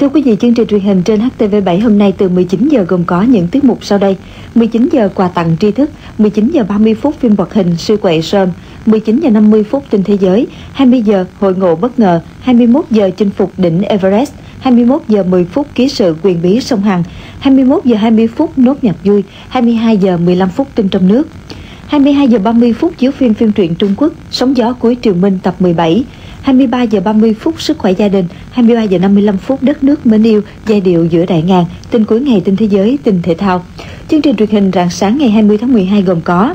Thưa quý vị, chương trình truyền hình trên HTV7 hôm nay từ 19 giờ gồm có những tiết mục sau đây. 19 giờ quà tặng tri thức, 19 giờ 30 phút phim hoạt hình Sư quậy Sơm, 19 giờ 50 phút trên thế giới, 20 giờ hội ngộ bất ngờ, 21 giờ chinh phục đỉnh Everest, 21 giờ 10 phút ký sự quyền bí sông Hằng, 21 giờ 20 phút nốt nhạc vui, 22 giờ 15 phút tin trong nước. 22 giờ 30 phút chiếu phim phim truyện Trung Quốc Sóng gió cuối triều Minh tập 17, 23 giờ 30 phút sức khỏe gia đình, 23 giờ 55 phút đất nước mến yêu, giai điệu giữa đại ngàn, tin cuối ngày tin thế giới, tin thể thao. Chương trình truyền hình rạng sáng ngày 20 tháng 12 gồm có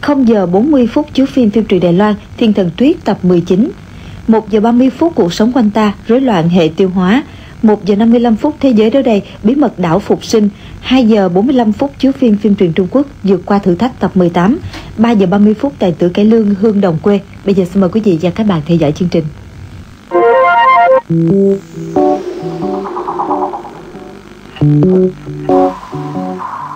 0 giờ 40 phút chiếu phim phim truyền Đài Loan Thiên thần tuyết tập 19 1 giờ 30 phút cuộc sống quanh ta rối loạn hệ tiêu hóa. 1 giờ 55 phút thế giới đó đây bí mật đảo phục sinh. 2 giờ 45 phút chiếu phim phim truyền Trung Quốc vượt qua thử thách tập 18 3 giờ 30 phút tài tử Cải Lương Hương Đồng Quê. Bây giờ xin mời quý vị và các bạn theo dõi chương trình.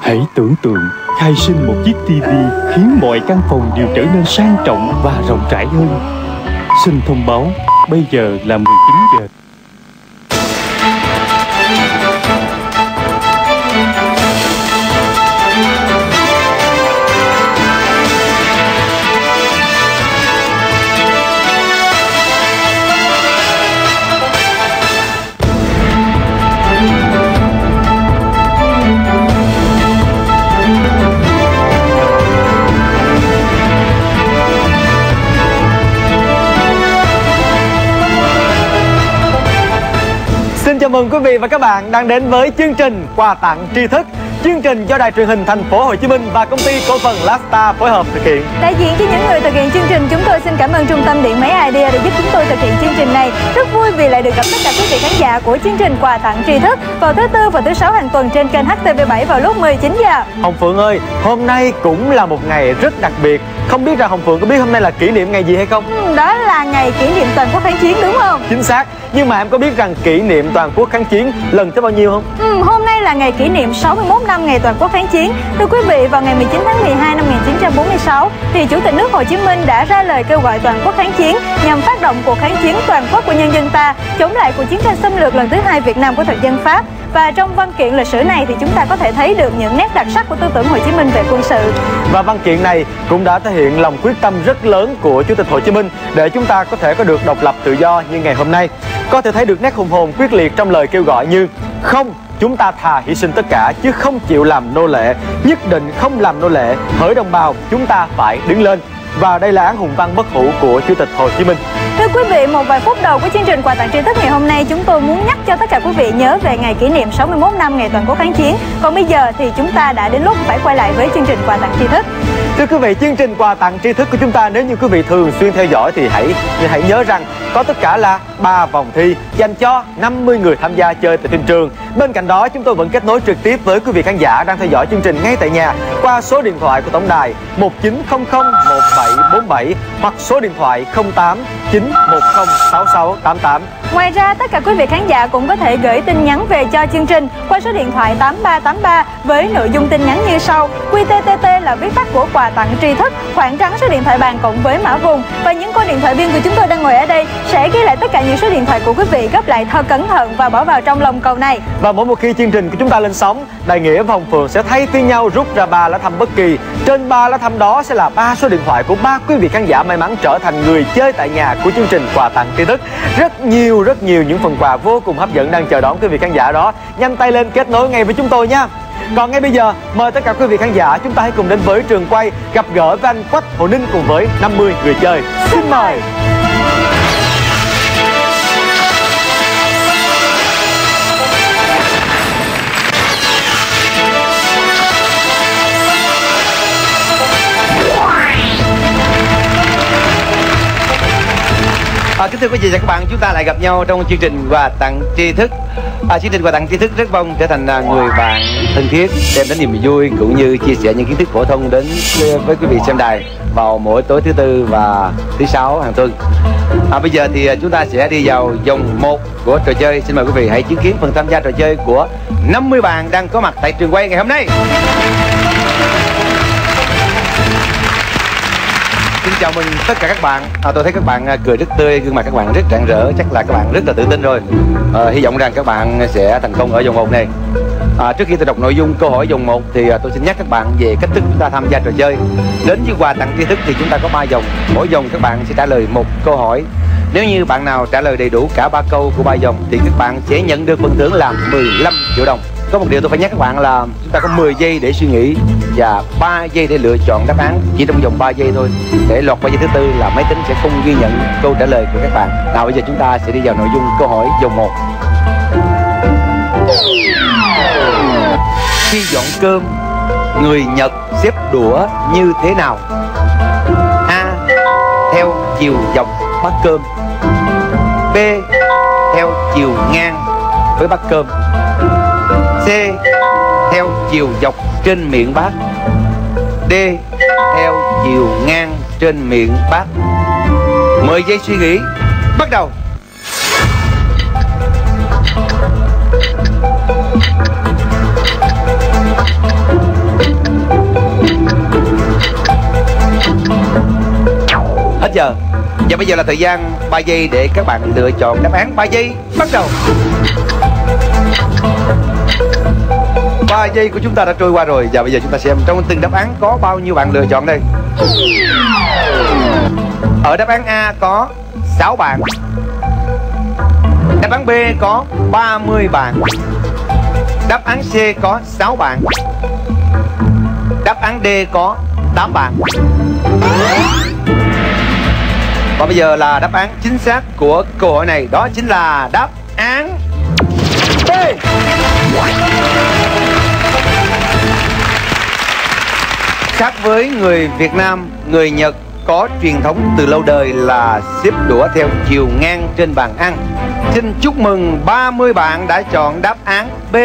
Hãy tưởng tượng khai sinh một chiếc TV khiến mọi căn phòng đều trở nên sang trọng và rộng rãi hơn. Xin thông báo, bây giờ là 19 giờ. chào mừng quý vị và các bạn đang đến với chương trình quà tặng tri thức. Chương trình do Đài truyền hình Thành phố Hồ Chí Minh và công ty cổ phần Lasta phối hợp thực hiện. Đại diện cho những người thực hiện chương trình, chúng tôi xin cảm ơn trung tâm điện máy Idea để giúp chúng tôi thực hiện chương trình này. Rất vui vì lại được gặp tất cả quý vị khán giả của chương trình quà tặng tri thức vào thứ tư và thứ sáu hàng tuần trên kênh HTV7 vào lúc 19 giờ. Hồng Phượng ơi, hôm nay cũng là một ngày rất đặc biệt. Không biết là Hồng Phượng có biết hôm nay là kỷ niệm ngày gì hay không? Ừ, đó là ngày kỷ niệm toàn quốc kháng chiến đúng không? Chính xác. Nhưng mà em có biết rằng kỷ niệm toàn quốc kháng chiến lần thứ bao nhiêu không? Ừ, hôm nay là ngày kỷ niệm 61 năm năm ngày toàn quốc kháng chiến. Thưa quý vị, vào ngày 19 tháng 12 năm 1946 thì Chủ tịch nước Hồ Chí Minh đã ra lời kêu gọi toàn quốc kháng chiến nhằm phát động cuộc kháng chiến toàn quốc của nhân dân ta chống lại cuộc chiến tranh xâm lược lần thứ hai Việt Nam của thực dân Pháp. Và trong văn kiện lịch sử này thì chúng ta có thể thấy được những nét đặc sắc của tư tưởng Hồ Chí Minh về quân sự. Và văn kiện này cũng đã thể hiện lòng quyết tâm rất lớn của Chủ tịch Hồ Chí Minh để chúng ta có thể có được độc lập tự do như ngày hôm nay. Có thể thấy được nét hùng hồn quyết liệt trong lời kêu gọi như không chúng ta thà hy sinh tất cả chứ không chịu làm nô lệ nhất định không làm nô lệ hỡi đồng bào chúng ta phải đứng lên và đây là án hùng văn bất hủ của Chủ tịch Hồ Chí Minh. Thưa quý vị, một vài phút đầu của chương trình quà tặng tri thức ngày hôm nay chúng tôi muốn nhắc cho tất cả quý vị nhớ về ngày kỷ niệm 61 năm ngày toàn quốc kháng chiến. Còn bây giờ thì chúng ta đã đến lúc phải quay lại với chương trình quà tặng tri thức. Thưa quý vị, chương trình quà tặng tri thức của chúng ta nếu như quý vị thường xuyên theo dõi thì hãy thì hãy nhớ rằng có tất cả là 3 vòng thi dành cho 50 người tham gia chơi tại phim trường. Bên cạnh đó, chúng tôi vẫn kết nối trực tiếp với quý vị khán giả đang theo dõi chương trình ngay tại nhà qua số điện thoại của tổng đài 1900 1747 hoặc số điện thoại 08 910 6688. Ngoài ra, tất cả quý vị khán giả cũng có thể gửi tin nhắn về cho chương trình qua số điện thoại 8383 với nội dung tin nhắn như sau. QTTT là viết tắt của quà tặng tri thức, khoảng trắng số điện thoại bàn cộng với mã vùng và những cô điện thoại viên của chúng tôi đang ngồi ở đây sẽ ghi lại tất cả những số điện thoại của quý vị gấp lại thật cẩn thận và bỏ vào trong lồng cầu này. Và mỗi một khi chương trình của chúng ta lên sóng, đại nghĩa và Hồng Phượng sẽ thay phiên nhau rút ra ba lá thăm bất kỳ. Trên ba lá thăm đó sẽ là ba số điện thoại của ba quý vị khán giả may mắn trở thành người chơi tại nhà của chương trình quà tặng tri thức. Rất nhiều rất nhiều những phần quà vô cùng hấp dẫn đang chờ đón quý vị khán giả đó. Nhanh tay lên kết nối ngay với chúng tôi nha. Còn ngay bây giờ, mời tất cả quý vị khán giả, chúng ta hãy cùng đến với trường quay gặp gỡ với anh Quách, Hồ Ninh cùng với 50 người chơi. Xin mời. à, kính thưa quý vị và các bạn chúng ta lại gặp nhau trong chương trình quà tặng tri thức. À, chương trình quà tặng tri thức rất mong trở thành à, người bạn thân thiết đem đến niềm vui cũng như chia sẻ những kiến thức phổ thông đến với quý vị xem đài vào mỗi tối thứ tư và thứ sáu hàng tuần. À, bây giờ thì à, chúng ta sẽ đi vào vòng 1 của trò chơi. Xin mời quý vị hãy chứng kiến phần tham gia trò chơi của 50 bạn đang có mặt tại trường quay ngày hôm nay. Xin chào mừng tất cả các bạn. À, tôi thấy các bạn à, cười rất tươi gương mặt các bạn rất rạng rỡ. Chắc là các bạn rất là tự tin rồi. À, hy vọng rằng các bạn sẽ thành công ở vòng một này. À, trước khi tôi đọc nội dung câu hỏi vòng 1 thì à, tôi xin nhắc các bạn về cách thức chúng ta tham gia trò chơi. Đến với quà tặng tri thức thì chúng ta có 3 vòng. Mỗi vòng các bạn sẽ trả lời một câu hỏi. Nếu như bạn nào trả lời đầy đủ cả ba câu của ba vòng thì các bạn sẽ nhận được phần thưởng là 15 triệu đồng có một điều tôi phải nhắc các bạn là chúng ta có 10 giây để suy nghĩ và 3 giây để lựa chọn đáp án. Chỉ trong vòng 3 giây thôi. Để lọt qua giây thứ tư là máy tính sẽ không ghi nhận câu trả lời của các bạn. Nào, bây giờ chúng ta sẽ đi vào nội dung câu hỏi vòng 1 khi dọn cơm, người Nhật xếp đũa như thế nào? A, theo chiều dọc bát cơm. B, theo chiều ngang với bát cơm. C theo chiều dọc trên miệng bát D theo chiều ngang trên miệng bát 10 giây suy nghĩ. Bắt đầu. Hết giờ. Và bây giờ là thời gian 3 giây để các bạn lựa chọn đáp án 3 giây. Bắt đầu. 3 giây của chúng ta đã trôi qua rồi. Và bây giờ chúng ta xem trong từng đáp án có bao nhiêu bạn lựa chọn đây. Ở đáp án A có 6 bạn. Đáp án B có 30 bạn. Đáp án C có 6 bạn. Đáp án D có 8 bạn. Và bây giờ là đáp án chính xác của câu hỏi này. Đó chính là đáp án B. Khác với người Việt Nam, người Nhật có truyền thống từ lâu đời là xếp đũa theo chiều ngang trên bàn ăn. Xin chúc mừng 30 bạn đã chọn đáp án B.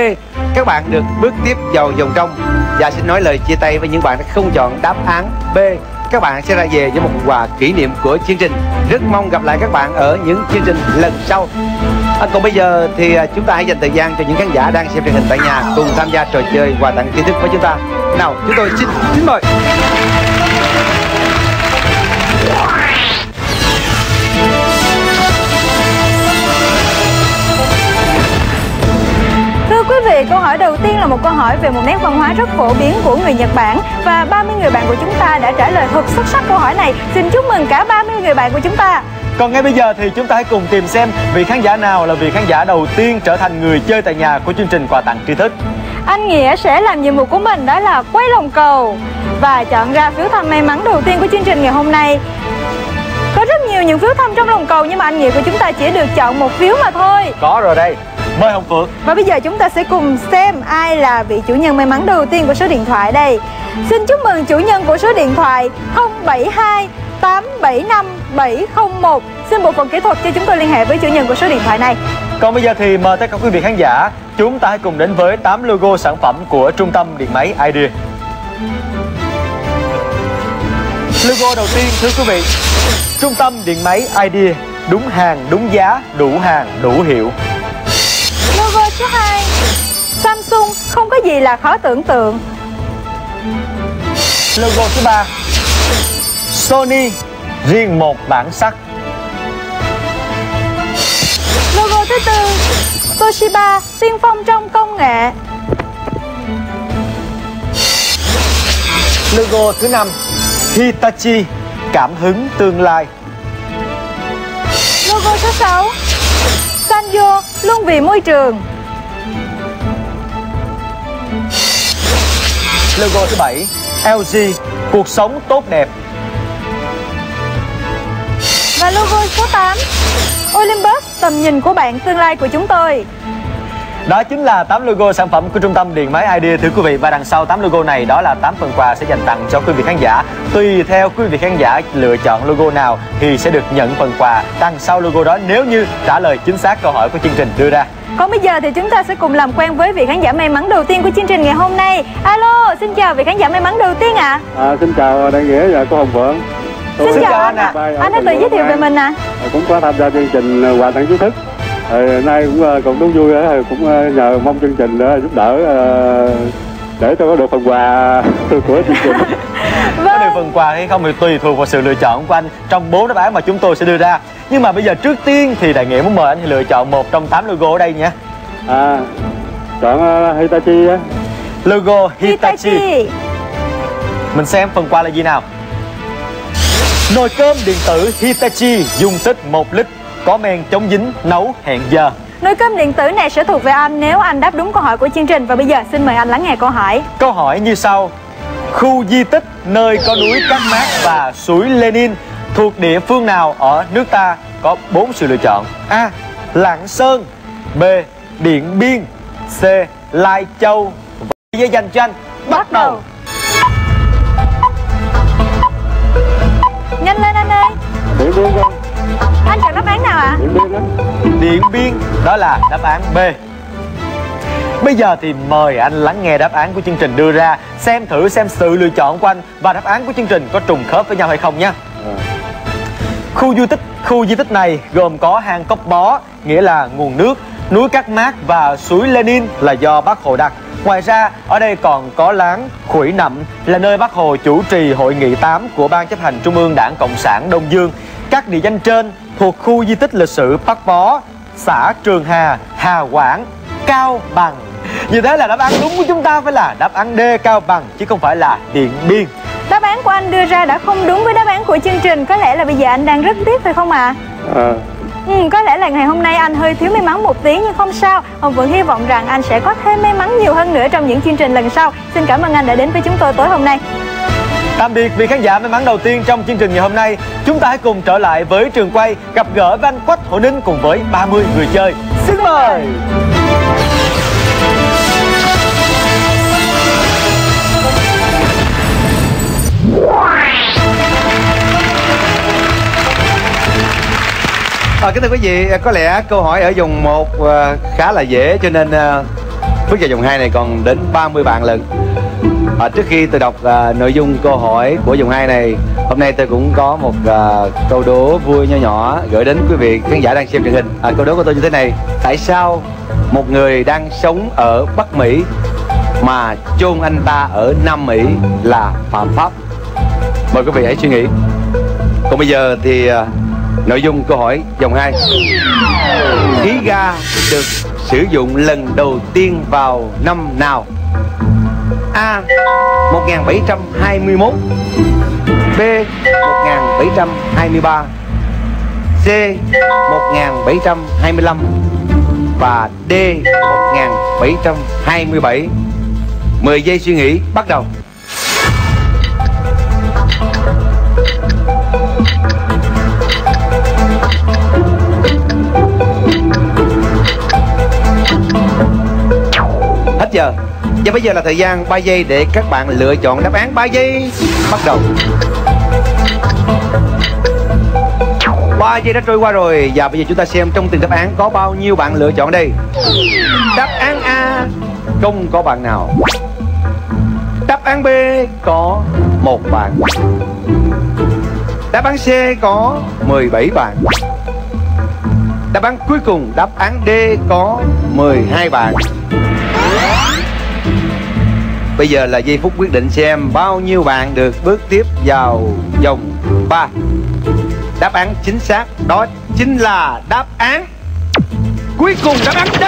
Các bạn được bước tiếp vào vòng trong và xin nói lời chia tay với những bạn đã không chọn đáp án B. Các bạn sẽ ra về với một quà kỷ niệm của chương trình. Rất mong gặp lại các bạn ở những chương trình lần sau. À, còn bây giờ thì à, chúng ta hãy dành thời gian cho những khán giả đang xem truyền hình tại nhà cùng tham gia trò chơi quà tặng kiến thức với chúng ta. Nào, chúng tôi xin xin mời. Thưa quý vị, câu hỏi đầu tiên là một câu hỏi về một nét văn hóa rất phổ biến của người Nhật Bản và 30 người bạn của chúng ta đã trả lời thật xuất sắc câu hỏi này. Xin chúc mừng cả 30 người bạn của chúng ta. Còn ngay bây giờ thì chúng ta hãy cùng tìm xem vị khán giả nào là vị khán giả đầu tiên trở thành người chơi tại nhà của chương trình quà tặng tri thức. Anh Nghĩa sẽ làm nhiệm vụ của mình đó là quay lòng cầu và chọn ra phiếu thăm may mắn đầu tiên của chương trình ngày hôm nay. Có rất nhiều những phiếu thăm trong lòng cầu nhưng mà anh Nghĩa của chúng ta chỉ được chọn một phiếu mà thôi. Có rồi đây. Mời Hồng Phượng. Và bây giờ chúng ta sẽ cùng xem ai là vị chủ nhân may mắn đầu tiên của số điện thoại đây. Xin chúc mừng chủ nhân của số điện thoại 072 875 701. Xin bộ phận kỹ thuật cho chúng tôi liên hệ với chủ nhân của số điện thoại này. Còn bây giờ thì mời tất cả quý vị khán giả, chúng ta hãy cùng đến với 8 logo sản phẩm của trung tâm điện máy Idea. Logo đầu tiên thưa quý vị, trung tâm điện máy Idea, đúng hàng, đúng giá, đủ hàng, đủ hiệu. Logo thứ hai Samsung không có gì là khó tưởng tượng Logo thứ ba, Sony, riêng một bản sắc. Thứ tư Toshiba tiên phong trong công nghệ Logo thứ năm, Hitachi, cảm hứng tương lai. Logo thứ sáu Sanyo luôn vì môi trường Logo thứ bảy, LG, cuộc sống tốt đẹp. Và logo số 8 Olympus tầm nhìn của bạn tương lai của chúng tôi Đó chính là 8 logo sản phẩm của trung tâm điện máy Idea thưa quý vị và đằng sau 8 logo này đó là 8 phần quà sẽ dành tặng cho quý vị khán giả. Tùy theo quý vị khán giả lựa chọn logo nào thì sẽ được nhận phần quà đằng sau logo đó nếu như trả lời chính xác câu hỏi của chương trình đưa ra. Còn bây giờ thì chúng ta sẽ cùng làm quen với vị khán giả may mắn đầu tiên của chương trình ngày hôm nay Alo, xin chào vị khán giả may mắn đầu tiên ạ À, xin chào Đại Nghĩa và cô Hồng Phượng. Xin, Xin chào, anh anh ạ. ạ. Anh hãy tự giới thiệu về mình ạ À, cũng có tham gia chương trình à, quà tặng kiến thức. Rồi nay cũng à, cũng đúng vui cũng à, nhờ mong chương trình đó giúp đỡ à, để tôi có được phần quà của chương trình. Có Vâng, điều phần quà hay không thì tùy thuộc vào sự lựa chọn của anh. Trong bốn đáp án mà chúng tôi sẽ đưa ra. Nhưng mà bây giờ trước tiên thì đại nghĩa muốn mời anh lựa chọn một trong tám logo ở đây nhé. À chọn uh, Hitachi á. Logo Hitachi. Hitachi. Mình xem phần quà là gì nào nồi cơm điện tử Hitachi dung tích 1 lít có men chống dính nấu hẹn giờ. Nồi cơm điện tử này sẽ thuộc về anh nếu anh đáp đúng câu hỏi của chương trình. Và bây giờ xin mời anh lắng nghe câu hỏi. Câu hỏi như sau. Khu di tích nơi có núi Cát Mát và suối Lenin thuộc địa phương nào ở nước ta có bốn sự lựa chọn? A. Lạng Sơn B. Điện Biên C. Lai Châu. Giấy dành cho anh bắt đầu. Nhanh đó là đáp án B Bây giờ thì mời anh lắng nghe đáp án của chương trình đưa ra Xem thử xem sự lựa chọn của anh và đáp án của chương trình có trùng khớp với nhau hay không nhé Khu di tích khu di tích này gồm có hang Cốc Bó nghĩa là nguồn nước, núi Cát Mát và suối Lenin là do Bác Hồ đặt. Ngoài ra, ở đây còn có láng Khủy Nậm là nơi Bác Hồ chủ trì hội nghị 8 của Ban chấp hành Trung ương Đảng Cộng sản Đông Dương. Các địa danh trên thuộc khu di tích lịch sử Bắc Bó, xã Trường Hà, Hà Quảng, Cao Bằng. Như thế là đáp án đúng của chúng ta phải là đáp án D Cao Bằng chứ không phải là Điện Biên. Đáp án của anh đưa ra đã không đúng với đáp án của chương trình Có lẽ là bây giờ anh đang rất tiếc phải không ạ? à Ừ, có lẽ là ngày hôm nay anh hơi thiếu may mắn một tí nhưng không sao Hồng vẫn hy vọng rằng anh sẽ có thêm may mắn nhiều hơn nữa trong những chương trình lần sau Xin cảm ơn anh đã đến với chúng tôi tối hôm nay Tạm biệt vị khán giả may mắn đầu tiên trong chương trình ngày hôm nay. Chúng ta hãy cùng trở lại với trường quay gặp gỡ Văn Quách Hổ Ninh cùng với 30 người chơi. Xin mời! À, kính thưa quý vị, có lẽ câu hỏi ở vòng 1 ờ, khá là dễ cho nên ờ, bước vào vòng 2 này còn đến 30 bạn lần. À, trước khi tôi đọc à, nội dung câu hỏi của vòng 2 này, hôm nay tôi cũng có một à, câu đố vui nho nhỏ gửi đến quý vị khán giả đang xem truyền hình. À, câu đố của tôi như thế này: Tại sao một người đang sống ở Bắc Mỹ mà chôn anh ta ở Nam Mỹ là phạm pháp? Mời quý vị hãy suy nghĩ. Còn bây giờ thì à, nội dung câu hỏi dòng 2 Khí ga được sử dụng lần đầu tiên vào năm nào? A. 1721 B. 1723 C. 1725 Và D. 1727 10 giây suy nghĩ, bắt đầu Hết giờ và bây giờ là thời gian 3 giây để các bạn lựa chọn đáp án. 3 giây, Bắt đầu. 3 giây đã trôi qua rồi. Và bây giờ chúng ta xem trong từng đáp án có bao nhiêu bạn lựa chọn đây. Đáp án A, Không có bạn nào. Đáp án B, có một bạn. Đáp án C, có 17 bạn. Đáp án cuối cùng, đáp án D, có 12 bạn. Bây giờ là giây phút quyết định xem bao nhiêu bạn được bước tiếp vào vòng 3 Đáp án chính xác đó chính là đáp án Cuối cùng đáp án D.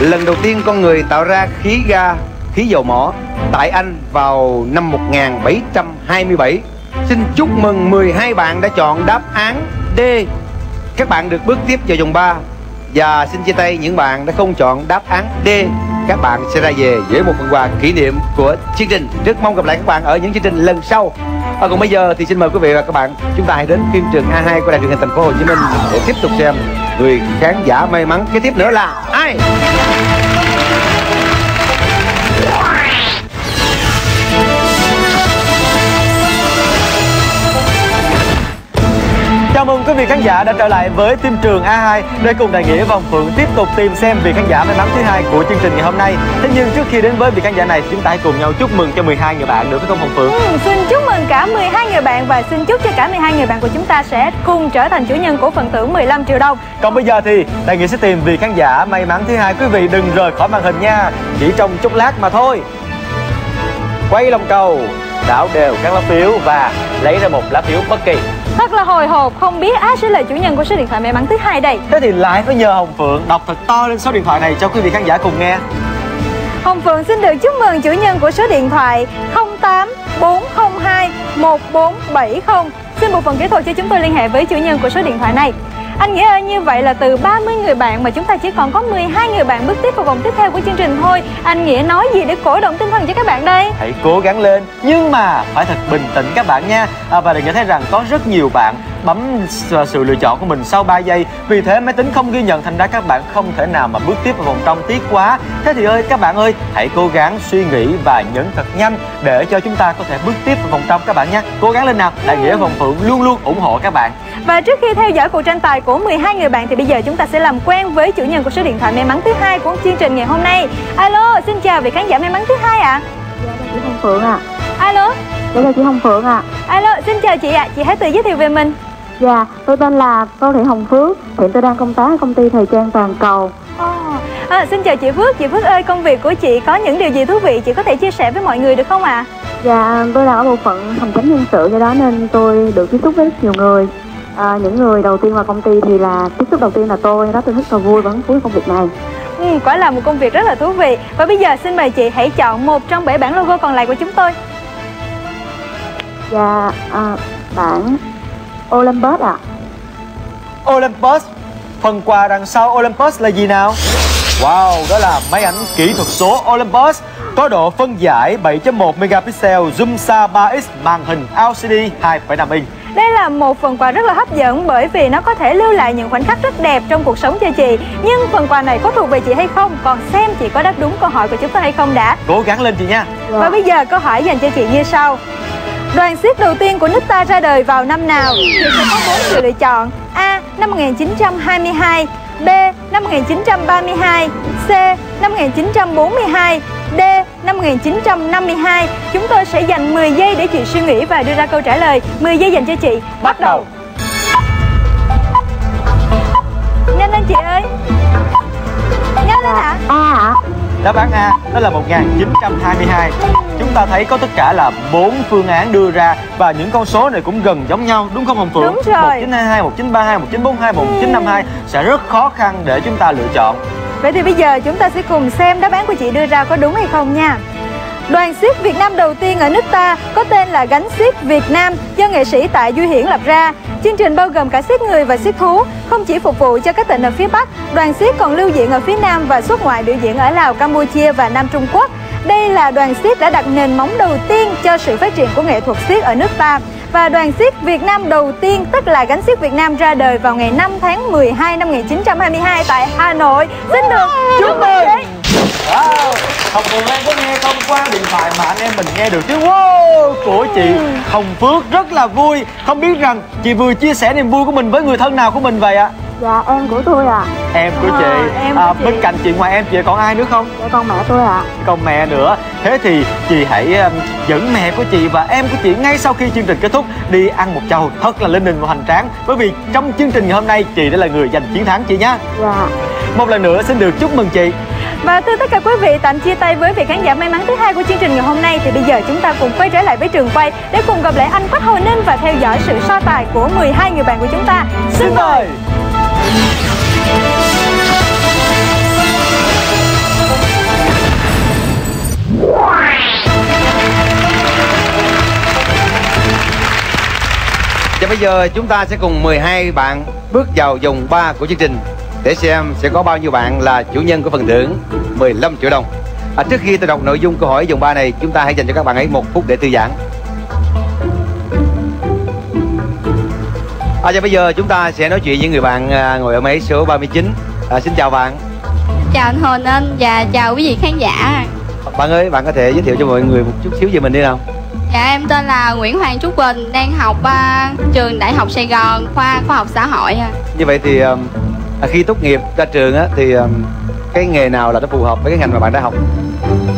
Lần đầu tiên con người tạo ra khí ga, khí dầu mỏ tại Anh vào năm 1727 Xin chúc mừng 12 bạn đã chọn đáp án D. Các bạn được bước tiếp vào vòng 3 và xin chia tay những bạn đã không chọn đáp án D. Các bạn sẽ ra về với một phần quà kỷ niệm của chương trình. Rất mong gặp lại các bạn ở những chương trình lần sau. Và còn bây giờ thì xin mời quý vị và các bạn chúng ta hãy đến phim trường A2 của đài truyền hình thành phố Hồ Chí Minh để tiếp tục xem. Người khán giả may mắn kế tiếp nữa là ai. Quý vị khán giả đã trở lại với phim trường A2 để cùng Đại Nghĩa và Hồng Phượng tiếp tục tìm xem vị khán giả may mắn thứ hai của chương trình ngày hôm nay. Thế nhưng trước khi đến với vị khán giả này, chúng ta hãy cùng nhau chúc mừng cho 12 người bạn được với không Hồng Phượng? Ừ, xin chúc mừng cả 12 người bạn và xin chúc cho cả 12 người bạn của chúng ta sẽ cùng trở thành chủ nhân của phần thưởng 15 triệu đồng. Còn bây giờ thì Đại Nghĩa sẽ tìm vị khán giả may mắn thứ hai. Quý vị đừng rời khỏi màn hình nha, chỉ trong chốc lát mà thôi. Quay lòng cầu, đảo đều các lá phiếu và lấy ra một lá phiếu bất kỳ. Thật là hồi hộp, không biết ai sẽ là chủ nhân của số điện thoại may mắn thứ hai đây. Thế thì lại phải nhờ Hồng Phượng đọc thật to lên số điện thoại này cho quý vị khán giả cùng nghe. Hồng Phượng xin được chúc mừng chủ nhân của số điện thoại 08402 1470. Xin một phần kỹ thuật cho chúng tôi liên hệ với chủ nhân của số điện thoại này. Anh Nghĩa ơi, như vậy là từ 30 người bạn mà chúng ta chỉ còn có 12 người bạn bước tiếp vào vòng tiếp theo của chương trình thôi. Anh Nghĩa nói gì để cổ động tinh thần cho các bạn đây? Hãy cố gắng lên, nhưng mà phải thật bình tĩnh các bạn nha. À, và đừng nghe thấy rằng có rất nhiều bạn bấm sự lựa chọn của mình sau 3 giây vì thế máy tính không ghi nhận thành ra các bạn không thể nào mà bước tiếp vào vòng trong tiếc quá thế thì ơi các bạn ơi hãy cố gắng suy nghĩ và nhấn thật nhanh để cho chúng ta có thể bước tiếp vào vòng trong các bạn nhé cố gắng lên nào đại nghĩa vòng phượng luôn luôn ủng hộ các bạn và trước khi theo dõi cuộc tranh tài của 12 người bạn thì bây giờ chúng ta sẽ làm quen với chủ nhân của số điện thoại may mắn thứ hai của chương trình ngày hôm nay. Alo, xin chào vị khán giả may mắn thứ hai ạ. À. Dạ, chị Hồng Phượng ạ. À. Alo. Dạ, là chị Hồng Phượng ạ. À. Alo, xin chào chị ạ. À. Chị hãy tự giới thiệu về mình. Dạ, tôi tên là Tô Thị Hồng Phước, hiện tôi đang công tác ở công ty thời trang toàn cầu. À, xin chào chị Phước, chị Phước ơi, công việc của chị có những điều gì thú vị chị có thể chia sẻ với mọi người được không ạ? À? Dạ, tôi làm ở bộ phận hành chính nhân sự do đó nên tôi được tiếp xúc với rất nhiều người. À, những người đầu tiên vào công ty thì là tiếp xúc đầu tiên là tôi, đó tôi rất là vui và hứng thú với công việc này. Ừ, quả là một công việc rất là thú vị. Và bây giờ xin mời chị hãy chọn một trong bảy bản logo còn lại của chúng tôi. Dạ, à, bản Olympus ạ. À. Olympus. Phần quà đằng sau Olympus là gì nào? Wow, đó là máy ảnh kỹ thuật số Olympus có độ phân giải 7.1 megapixel, zoom xa 3x, màn hình LCD 2.5 inch. Đây là một phần quà rất là hấp dẫn bởi vì nó có thể lưu lại những khoảnh khắc rất đẹp trong cuộc sống cho chị. Nhưng phần quà này có thuộc về chị hay không? Còn xem chị có đáp đúng câu hỏi của chúng tôi hay không đã. Cố gắng lên chị nha. Và bây giờ câu hỏi dành cho chị như sau. Đoàn siết đầu tiên của nước ta ra đời vào năm nào? Chị sẽ có 4 sự lựa chọn. A. Năm 1922 B. Năm 1932 C. Năm 1942 D. Năm 1952 Chúng tôi sẽ dành 10 giây để chị suy nghĩ và đưa ra câu trả lời 10 giây dành cho chị Bắt đầu Nhanh lên chị ơi Nhanh lên hả A hả? Đáp án A, đó là 1922 Chúng ta thấy có tất cả là 4 phương án đưa ra Và những con số này cũng gần giống nhau Đúng không Hồng Phượng? Đúng rồi 1922, 1932, 1942, 1952 Sẽ rất khó khăn để chúng ta lựa chọn Vậy thì bây giờ chúng ta sẽ cùng xem đáp án của chị đưa ra có đúng hay không nha Đoàn siết Việt Nam đầu tiên ở nước ta có tên là Gánh siết Việt Nam do nghệ sĩ Tạ Duy Hiển lập ra. Chương trình bao gồm cả siết người và siết thú, không chỉ phục vụ cho các tỉnh ở phía Bắc, đoàn siết còn lưu diễn ở phía Nam và xuất ngoại biểu diễn ở Lào, Campuchia và Nam Trung Quốc. Đây là đoàn siết đã đặt nền móng đầu tiên cho sự phát triển của nghệ thuật siết ở nước ta và đoàn siết Việt Nam đầu tiên tức là gánh siết Việt Nam ra đời vào ngày 5 tháng 12 năm 1922 tại Hà Nội. Xin được chúc mừng. Wow, Hồng Phượng Lan có nghe không qua điện thoại mà anh em mình nghe được chứ wow của chị Hồng Phước rất là vui Không biết rằng chị vừa chia sẻ niềm vui của mình với người thân nào của mình vậy ạ? À? Dạ em của tôi ạ à. Em của à, chị em à, của chị. Bên cạnh chị ngoài em chị còn ai nữa không? Dạ con mẹ tôi ạ à. Còn mẹ nữa Thế thì chị hãy um, dẫn mẹ của chị và em của chị ngay sau khi chương trình kết thúc Đi ăn một chầu thật là linh đình và hoành tráng Bởi vì trong chương trình ngày hôm nay chị đã là người giành chiến thắng chị nhé Dạ Một lần nữa xin được chúc mừng chị và thưa tất cả quý vị, tạm chia tay với vị khán giả may mắn thứ hai của chương trình ngày hôm nay thì bây giờ chúng ta cùng quay trở lại với trường quay để cùng gặp lại anh Quách Hồ Ninh và theo dõi sự so tài của 12 người bạn của chúng ta. Xin mời. Và bây giờ chúng ta sẽ cùng 12 bạn bước vào vòng 3 của chương trình để xem sẽ có bao nhiêu bạn là chủ nhân của phần thưởng 15 triệu đồng. À, trước khi tôi đọc nội dung câu hỏi vòng 3 này, chúng ta hãy dành cho các bạn ấy một phút để thư giãn. À, và bây giờ chúng ta sẽ nói chuyện với người bạn à, ngồi ở máy số 39. À, xin chào bạn. Chào anh Hồ Ninh và chào quý vị khán giả. Bạn ơi, bạn có thể giới thiệu cho mọi người một chút xíu về mình đi nào? Dạ em tên là Nguyễn Hoàng Trúc Bình Đang học uh, trường Đại học Sài Gòn Khoa Khoa học xã hội. Như vậy thì um, khi tốt nghiệp ra trường á thì um, cái nghề nào là nó phù hợp với cái ngành mà bạn đã học?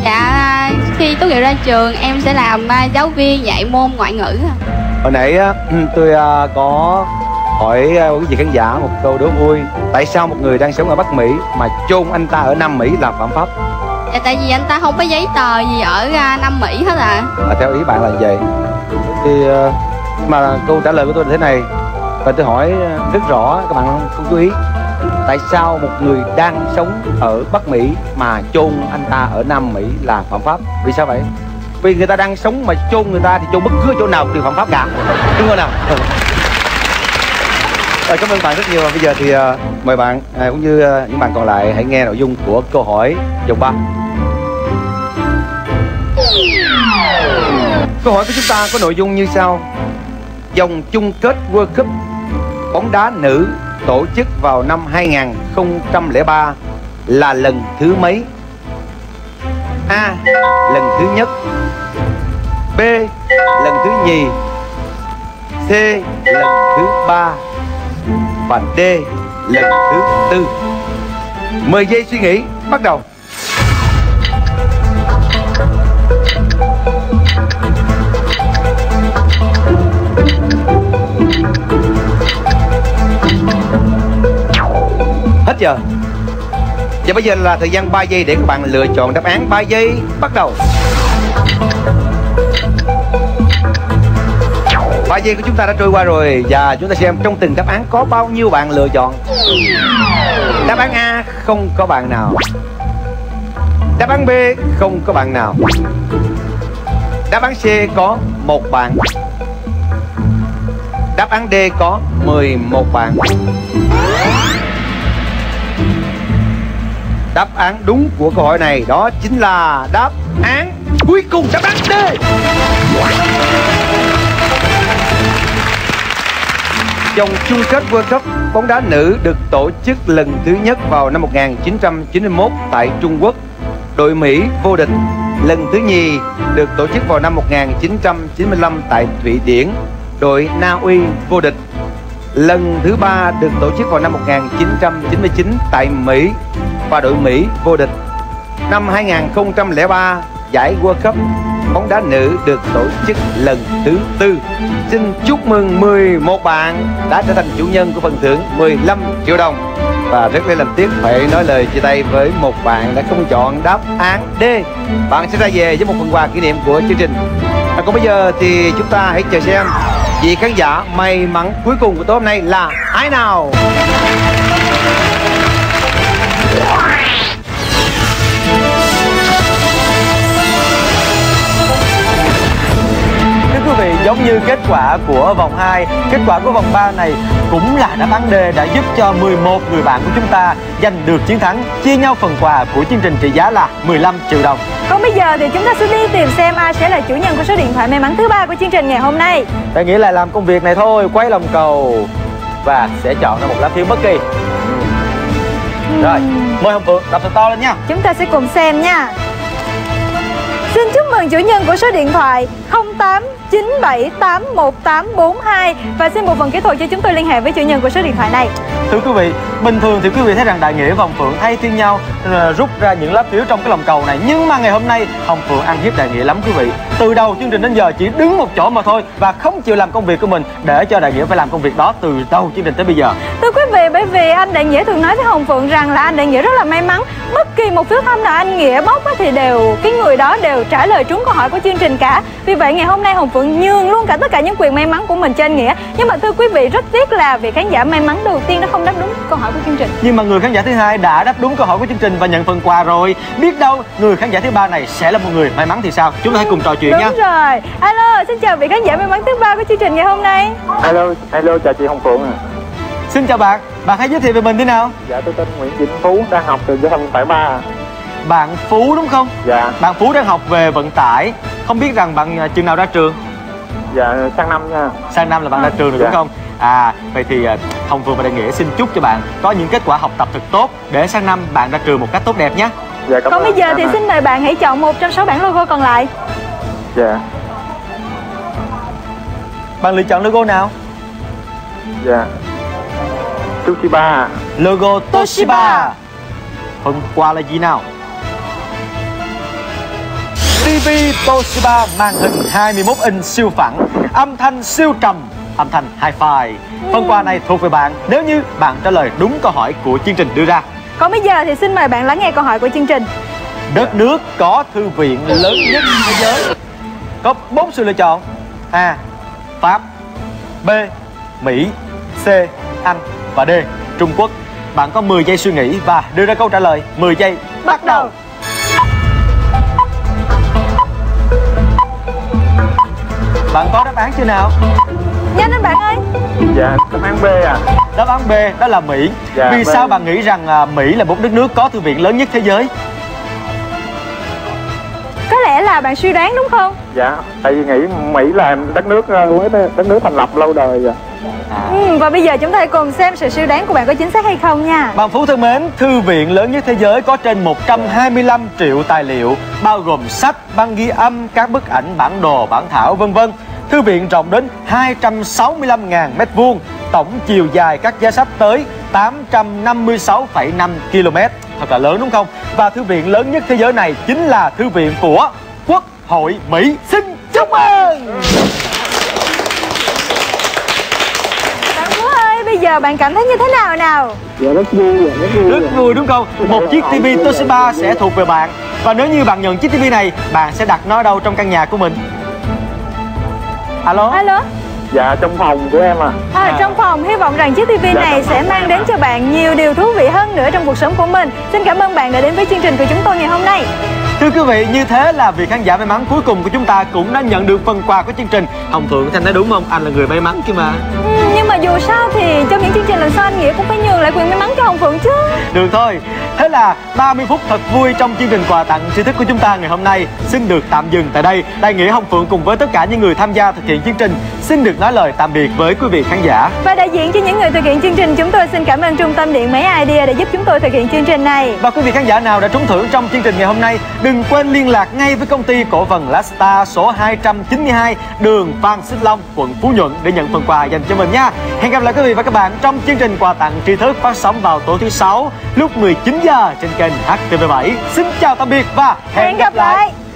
Dạ khi tốt nghiệp ra trường em sẽ làm uh, giáo viên dạy môn ngoại ngữ. Hồi nãy á, tôi uh, có hỏi uh, quý vị khán giả một câu đố vui Tại sao một người đang sống ở Bắc Mỹ mà chôn anh ta ở Nam Mỹ là phạm pháp? Dạ tại vì anh ta không có giấy tờ gì ở uh, Nam Mỹ hết à à, Theo ý bạn là vậy Thì mà câu trả lời của tôi là thế này Và tôi hỏi rất rõ các bạn không chú ý Tại sao một người đang sống ở Bắc Mỹ mà chôn anh ta ở Nam Mỹ là phạm pháp? Vì sao vậy? Vì người ta đang sống mà chôn người ta thì chôn bất cứ chỗ nào đều phạm pháp cả Đúng không nào? Rồi, cảm ơn bạn rất nhiều. Bây giờ thì uh, mời bạn uh, cũng như uh, những bạn còn lại hãy nghe nội dung của câu hỏi vòng 3. Câu hỏi của chúng ta có nội dung như sau. Vòng chung kết World Cup bóng đá nữ tổ chức vào năm 2003 là lần thứ mấy? A. Lần thứ nhất B. Lần thứ nhì. C. Lần thứ ba. Và D, lần thứ tư. 10 giây suy nghĩ, bắt đầu. Hết giờ. Và bây giờ là thời gian 3 giây để các bạn lựa chọn đáp án. 3 giây, bắt đầu. 3 giây của chúng ta đã trôi qua rồi. Và chúng ta xem trong từng đáp án có bao nhiêu bạn lựa chọn. Đáp án A, không có bạn nào. Đáp án B, không có bạn nào. Đáp án C, có một bạn. Đáp án D, có 11 bạn. Đáp án đúng của câu hỏi này, đó chính là đáp án cuối cùng, đáp án D. Vòng chung kết World Cup bóng đá nữ được tổ chức lần thứ nhất vào năm 1991 tại Trung Quốc. Đội Mỹ vô địch. Lần thứ nhì được tổ chức vào năm 1995 tại Thụy Điển. Đội Na Uy vô địch. Lần thứ ba được tổ chức vào năm 1999 tại Mỹ và đội Mỹ vô địch. Năm 2003, giải World Cup, bóng đá nữ được tổ chức lần thứ tư. Xin chúc mừng 11 bạn đã trở thành chủ nhân của phần thưởng 15 triệu đồng. Và rất là làm tiếc phải nói lời chia tay với một bạn đã không chọn đáp án D. Bạn sẽ ra về với một phần quà kỷ niệm của chương trình. Và còn bây giờ thì chúng ta hãy chờ xem vị khán giả may mắn cuối cùng của tối hôm nay là ai nào. Giống như kết quả của vòng 2, kết quả của vòng 3 này cũng là đáp án D đã giúp cho 11 người bạn của chúng ta giành được chiến thắng, chia nhau phần quà của chương trình trị giá là 15 triệu đồng. Còn bây giờ thì chúng ta sẽ đi tìm xem ai sẽ là chủ nhân của số điện thoại may mắn thứ ba của chương trình ngày hôm nay. Tại nghĩa là làm công việc này thôi, quay lòng cầu và sẽ chọn ra một lá phiếu bất kỳ. Rồi, mời Hồng Phượng đọc thật to lên nha. Chúng ta sẽ cùng xem nha. Xin chúc mừng chủ nhân của số điện thoại 0897818842 và xin một phần kỹ thuật cho chúng tôi liên hệ với chủ nhân của số điện thoại này. Thưa quý vị, bình thường thì quý vị thấy rằng Đại Nghĩa và Hồng Phượng thay phiên nhau uh, rút ra những lá phiếu trong cái lòng cầu này. Nhưng mà ngày hôm nay Hồng Phượng ăn hiếp Đại Nghĩa lắm quý vị. Từ đầu chương trình đến giờ chỉ đứng một chỗ mà thôi Và không chịu làm công việc của mình để cho Đại Nghĩa phải làm công việc đó từ đầu chương trình tới bây giờ. Thưa quý vị, bởi vì anh Đại Nghĩa thường nói với Hồng Phượng rằng là anh Đại Nghĩa rất là may mắn. Bất kỳ một phiếu thăm nào anh Nghĩa bóc á, thì đều cái người đó đều trả lời trúng câu hỏi của chương trình cả. Vì vậy ngày hôm nay Hồng Phượng nhường luôn cả tất cả những quyền may mắn của mình cho anh Nghĩa. Nhưng mà thưa quý vị rất tiếc là vị khán giả may mắn đầu tiên đã không đáp đúng câu hỏi của chương trình. Nhưng mà người khán giả thứ hai đã đáp đúng câu hỏi của chương trình và nhận phần quà rồi. Biết đâu người khán giả thứ ba này sẽ là một người may mắn thì sao? Chúng ta hãy cùng trò chuyện Đúng nha. rồi. Alo, xin chào vị khán giả may mắn thứ ba của chương trình ngày hôm nay. Alo, alo chào chị Hồng Phượng. Xin chào bạn, bạn hãy giới thiệu về mình thế nào? Dạ tôi tên Nguyễn Vĩnh Phú đang học trường giao thông 3 à. Bạn Phú đúng không? Dạ, Bạn Phú đang học về vận tải Không biết rằng bạn à, chừng nào ra trường dạ sang năm nha. Sang năm là bạn ra trường rồi Dạ. đúng không? À, vậy thì à, Hồng Phượng và Đại Nghĩa xin chúc cho bạn có những kết quả học tập thật tốt Để sang năm bạn ra trường một cách tốt đẹp nhé Dạ cảm Còn bây giờ thì xin mời bạn hãy chọn một trong sáu bản logo còn lại Dạ. Bạn lựa chọn logo nào? Dạ Toshiba Logo Toshiba Phần quà là gì nào? TV Toshiba màn hình 21 inch siêu phẳng Âm thanh siêu trầm Âm thanh hi-fi Phần quà này thuộc về bạn Nếu như bạn trả lời đúng câu hỏi của chương trình đưa ra Còn bây giờ thì xin mời bạn lắng nghe câu hỏi của chương trình Đất nước có thư viện lớn nhất thế giới Có 4 sự lựa chọn A. Pháp B. Mỹ C. Anh và D. Trung Quốc Bạn có 10 giây suy nghĩ và đưa ra câu trả lời 10 giây bắt đầu Bạn có đáp án chưa nào? Nhanh lên bạn ơi Dạ đáp án B à Đáp án B đó là Mỹ Dạ, Vì B. sao bạn nghĩ rằng à, Mỹ là một đất nước có thư viện lớn nhất thế giới? Có lẽ là bạn suy đoán đúng không? Dạ Tại vì nghĩ Mỹ là đất nước ờ, đất nước thành lập lâu đời rồi Ừ, và bây giờ chúng ta hãy cùng xem sự siêu đoán của bạn có chính xác hay không nha Bạn Phú thân mến, thư viện lớn nhất thế giới có trên 125 triệu tài liệu bao gồm sách, băng ghi âm, các bức ảnh, bản đồ, bản thảo vân vân. Thư viện rộng đến 265.000 mét vuông, tổng chiều dài các giá sách tới 856,5 km. Thật là lớn đúng không? Và thư viện lớn nhất thế giới này chính là thư viện của Quốc hội Mỹ. Xin chúc mừng! Bạn Phú ơi, bây giờ bạn cảm thấy như thế nào nào? Dạ rất vui rồi rất vui Rất vui đúng không? Một chiếc TV Toshiba sẽ thuộc về bạn Và nếu như bạn nhận chiếc TV này Bạn sẽ đặt nó ở đâu trong căn nhà của mình? Alo? Alo Dạ trong phòng của em à À, trong phòng hy vọng rằng chiếc TV này sẽ mang đến cho bạn nhiều điều thú vị hơn nữa trong cuộc sống của mình. Xin cảm ơn bạn đã đến với chương trình của chúng tôi ngày hôm nay. Thưa quý vị, như thế là vị khán giả may mắn cuối cùng của chúng ta cũng đã nhận được phần quà của chương trình Hồng Phượng Thanh nói đúng không? Anh là người may mắn chứ mà Ừ, nhưng mà dù sao thì trong những chương trình lần sau anh Nghĩa cũng phải nhường lại quyền may mắn cho Hồng Phượng chứ. Được thôi Thế là 30 phút thật vui trong chương trình quà tặng tri thức của chúng ta ngày hôm nay Xin được tạm dừng tại đây Đại nghĩa Hồng Phượng cùng với tất cả những người tham gia thực hiện chương trình Xin được nói lời tạm biệt với quý vị khán giả Và đại diện cho những người thực hiện chương trình, chúng tôi xin cảm ơn Trung tâm Điện Máy Idea đã giúp chúng tôi thực hiện chương trình này. Và quý vị khán giả nào đã trúng thưởng trong chương trình ngày hôm nay Đừng quên liên lạc ngay với công ty cổ phần Lasta số 292 Đường Phan Xích Long, quận Phú Nhuận Để nhận phần quà dành cho mình nha. Hẹn gặp lại quý vị và các bạn trong chương trình quà tặng tri thức phát sóng vào tối thứ sáu Lúc 19 giờ trên kênh HTV7 Xin chào tạm biệt và Hẹn gặp lại. Nhân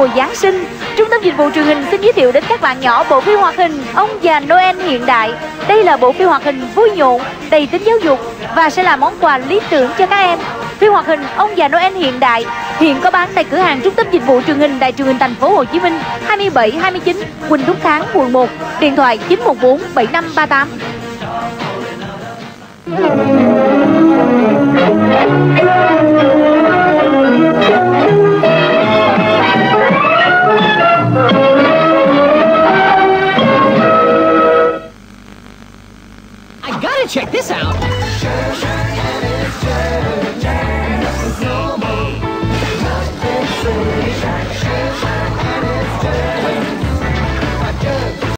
mùa Giáng sinh, Trung tâm Dịch vụ Truyền hình xin giới thiệu đến các bạn nhỏ bộ phim hoạt hình Ông già Noel hiện đại. Đây là bộ phim hoạt hình vui nhộn, đầy tính giáo dục và sẽ là món quà lý tưởng cho các em. Phim hoạt hình Ông già Noel hiện đại hiện có bán tại cửa hàng Trung tâm Dịch vụ Truyền hình Đài truyền hình Thành phố Hồ Chí Minh 27 29 Quỳnh Thúc Kháng quận 1, điện thoại 914 7538. Thank you. check this out.